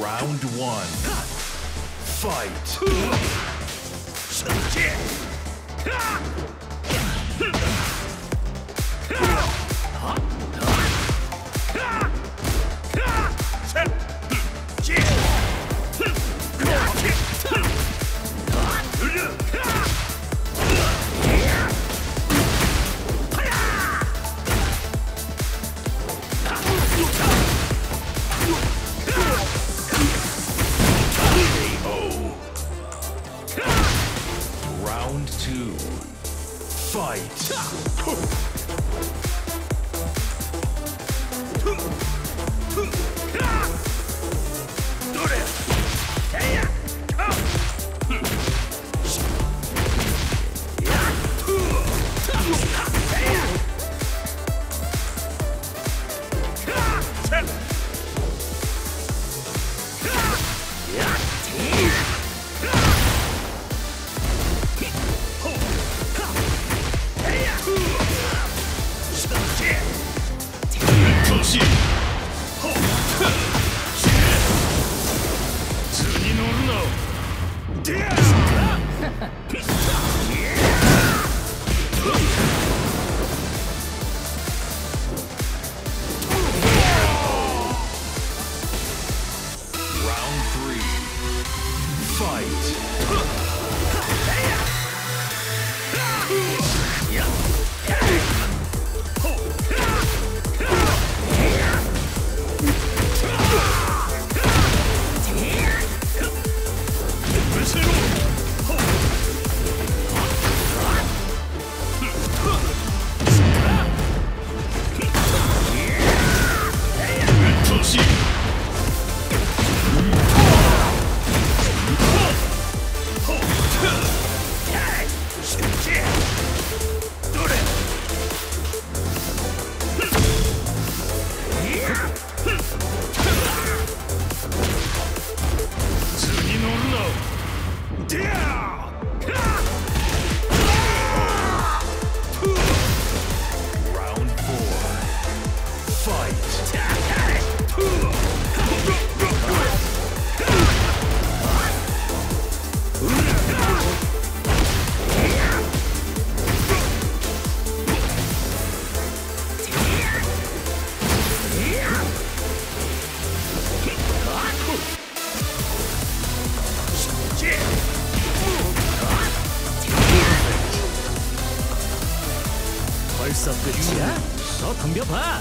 Round one. Fight. Fight. Round three. Fight. 図に乗るな。 벌써 끝이야? 더 덤벼봐